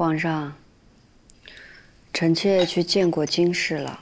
皇上，臣妾去见过金氏了。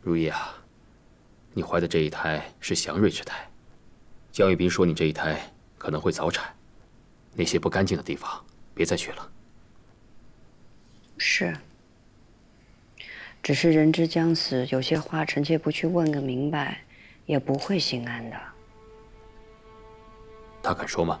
如意啊，你怀的这一胎是祥瑞之胎。江玉斌说你这一胎可能会早产，那些不干净的地方别再去了。是。只是人之将死，有些话臣妾不去问个明白，也不会心安的。他肯说吗？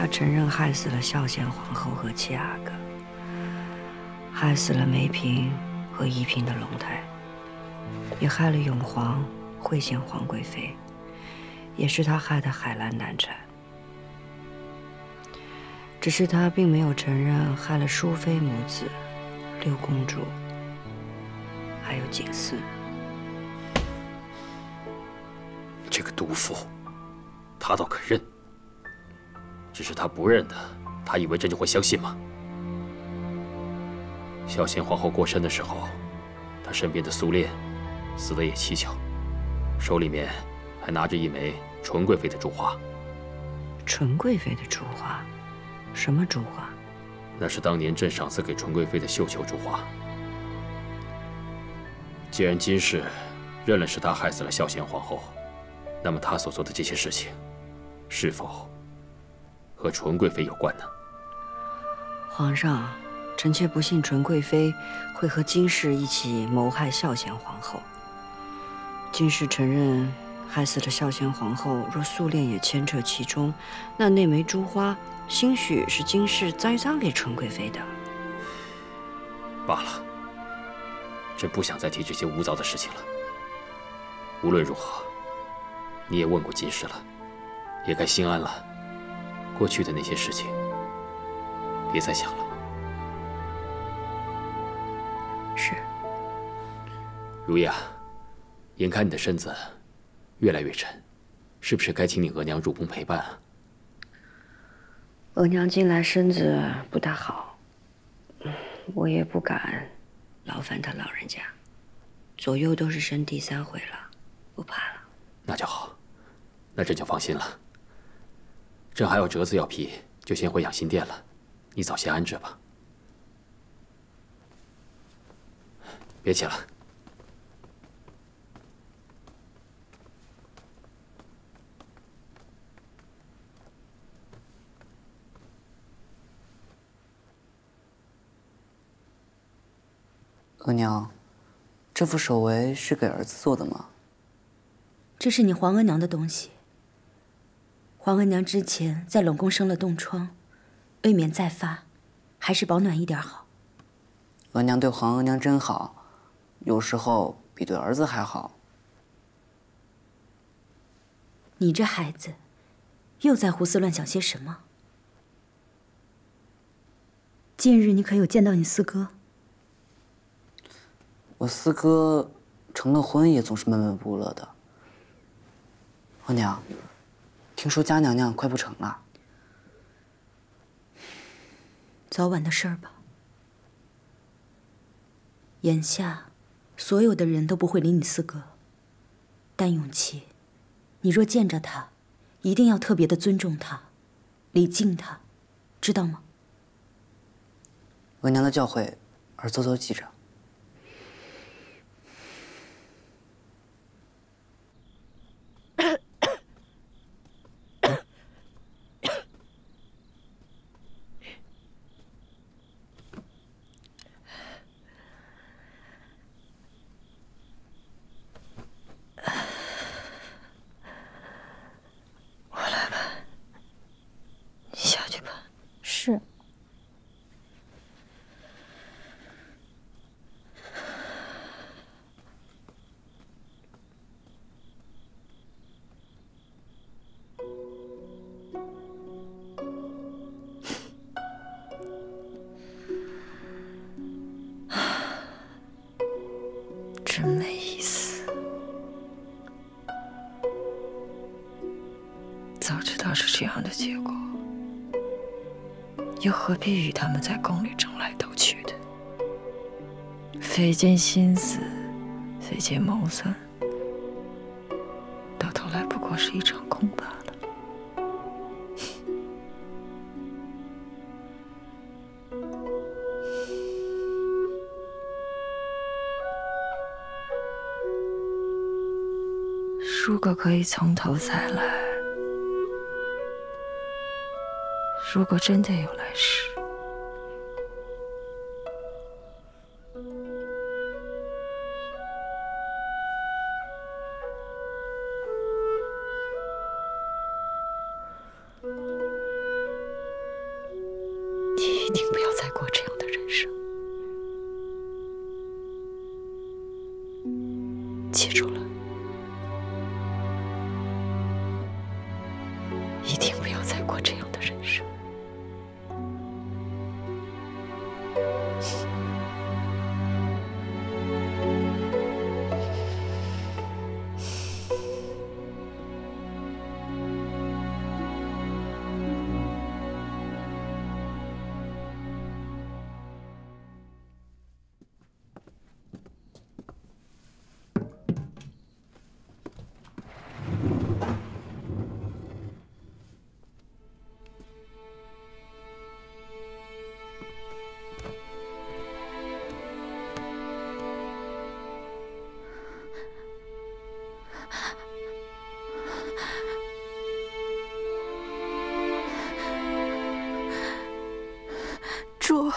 他承认害死了孝贤皇后和七阿哥，害死了梅嫔和宜嫔的龙胎，也害了永皇、惠贤皇贵妃，也是他害的海兰难产。只是他并没有承认害了淑妃母子、六公主，还有景嗣。这个毒妇，他倒肯认。只是他不认得，他以为朕就会相信吗？孝贤皇后过身的时候，他身边的苏烈死的也蹊跷，手里面还拿着一枚纯贵妃的珠花。纯贵妃的珠花。什么珠花？那是当年朕赏赐给纯贵妃的绣球珠花。既然金氏认了是他害死了孝贤皇后，那么他所做的这些事情，是否和纯贵妃有关呢？皇上，臣妾不信纯贵妃会和金氏一起谋害孝贤皇后。金氏承认害死了孝贤皇后，若素练也牵扯其中，那那枚珠花。兴许是金氏栽赃给纯贵妃的。罢了，朕不想再提这些无糟的事情了。无论如何，你也问过金氏了，也该心安了。过去的那些事情，别再想了。是。如意啊，眼看你的身子越来越沉，是不是该请你额娘入宫陪伴啊？额娘近来身子不大好，我也不敢劳烦她老人家。左右都是生第三回了，不怕了。那就好，那朕就放心了。朕还有折子要批，就先回养心殿了。你早些安置吧。别起了。额娘，这副手围是给儿子做的吗？这是你皇额娘的东西。皇额娘之前在冷宫生了冻疮，未免再发，还是保暖一点好。额娘对皇额娘真好，有时候比对儿子还好。你这孩子，又在胡思乱想些什么？近日你可有见到你四哥？我四哥成了婚也总是闷闷不乐的。额娘，听说嘉娘娘快不成了，早晚的事儿吧。眼下，所有的人都不会理你四哥，但永琪，你若见着他，一定要特别的尊重他，礼敬他，知道吗？额娘的教诲，儿周周记着。这样的结果，又何必与他们在宫里争来斗去的？费尽心思，费尽谋算，到头来不过是一场空罢了。如果可以从头再来，如果真的有来世。你一定不要再过这样的人生。行。说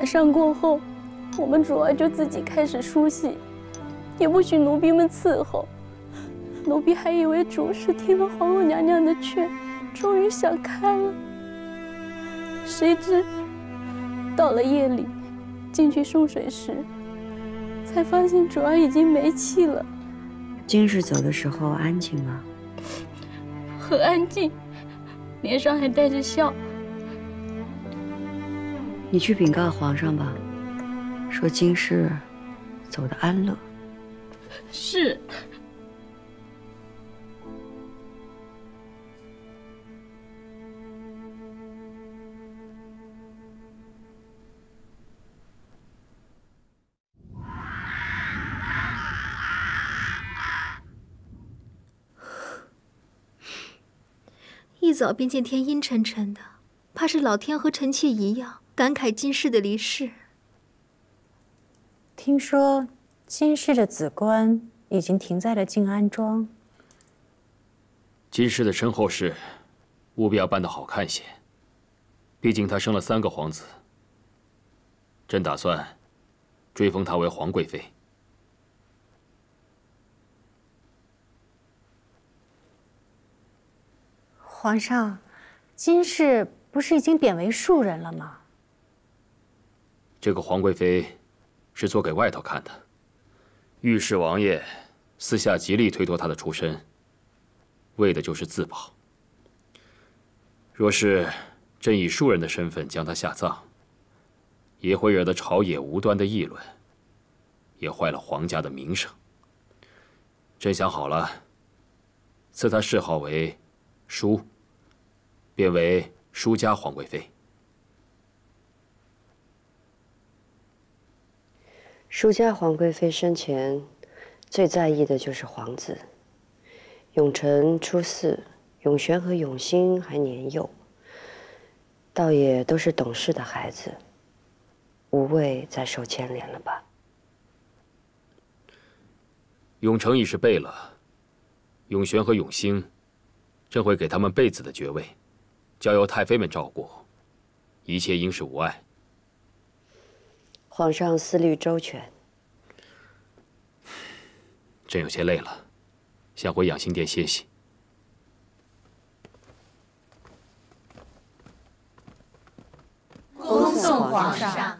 晚上过后，我们主儿就自己开始梳洗，也不许奴婢们伺候。奴婢还以为主是听了皇后娘娘的劝，终于想开了。谁知到了夜里，进去送水时，才发现主儿已经没气了。今日走的时候安静吗？很安静，脸上还带着笑。你去禀告皇上吧，说京师走得安乐。是。一早便见天阴沉沉的，怕是老天和臣妾一样。感慨金氏的离世。听说金氏的子棺已经停在了静安庄。金氏的身后事，务必要办得好看些。毕竟她生了三个皇子，朕打算追封她为皇贵妃。皇上，金氏不是已经贬为庶人了吗？这个皇贵妃是做给外头看的，御史王爷私下极力推脱她的出身，为的就是自保。若是朕以庶人的身份将她下葬，也会惹得朝野无端的议论，也坏了皇家的名声。朕想好了，赐她谥号为淑，变为舒家皇贵妃。舒家皇贵妃生前最在意的就是皇子。永成初四，永璇和永兴还年幼，倒也都是懂事的孩子，无谓再受牵连了吧？永成已是贝了，永璇和永兴，朕会给他们贝子的爵位，交由太妃们照顾，一切应是无碍。皇上思虑周全。朕有些累了，想回养心殿歇息。恭送皇上。